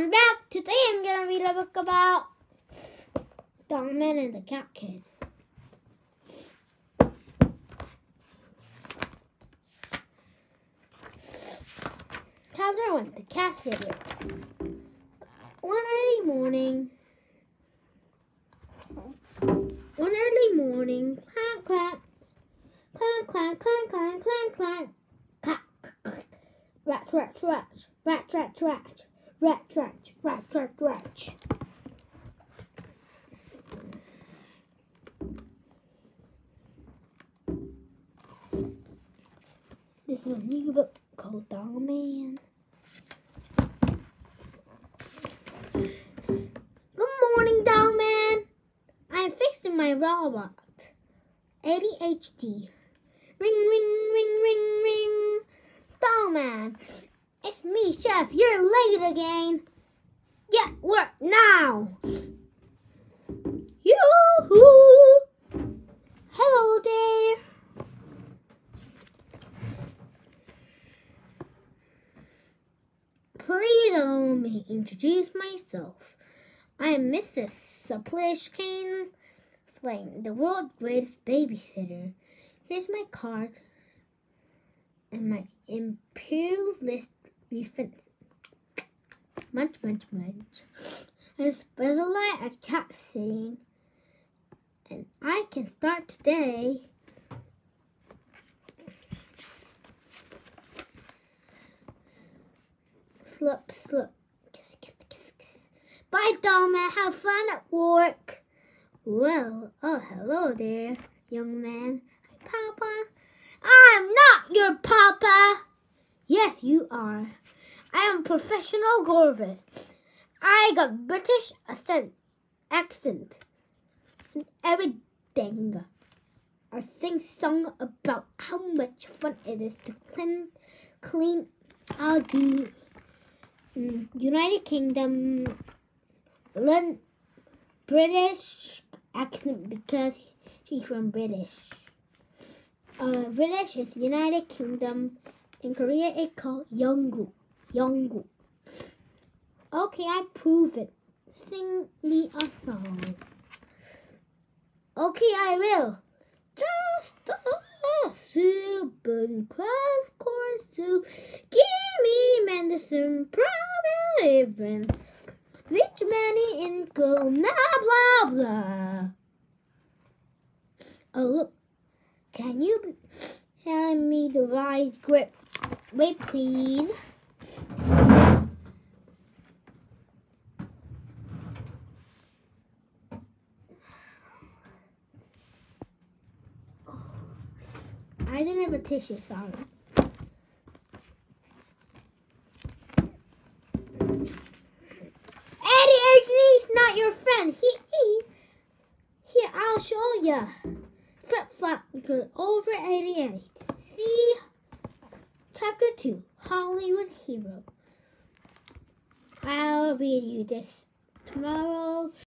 I'm back. Today I'm gonna read a book about Dogman and the Cat Kid. Chapter 1 The Cat Kid. One early morning, one early morning, clank, clank, clank, clank, clank, clank, clank, clank, clack, rat, rat, rat, rat, rat, rat, rat, rat, rat, rat, rat. This is a new book called Dog Man. Good morning, Dog Man. I'm fixing my robot. 80-HD. Ring, ring, ring, ring, ring. Dog Man. It's me, Chef. You're late again. Get work now. Yoo-hoo. Hello there. Please allow me introduce myself. I am Mrs. Suplishkane Flame, the world's greatest babysitter. Here's my card and my imperialist reference. Much, much, much. I light at cat sitting, and I can start today. Slip, slip. Kiss, kiss, kiss, kiss. Bye, Donna. Have fun at work. Well, oh, hello there, young man. Hi, Papa. I'm not your papa. Yes, you are. I am a professional Gorvis. I got British accent, accent, and everything. I sing song about how much fun it is to clean, clean. I'll do mm, United Kingdom, learn British accent because she's from British. Uh, British is United Kingdom. In Korea, it's called Yongu. Yongu. Okay, I prove it. Sing me a song. Okay, I will. Just a soup and crust corn soup. Give me medicine, probably even. Rich money in gold, blah blah blah. Oh look, can you hand me the right grip? Wait, please. I didn't have a tissue, sorry. 80-HD is not your friend. He, he, here, I'll show you. Flip flop, over 88. See? Chapter 2 Hollywood Hero. I'll read you this tomorrow.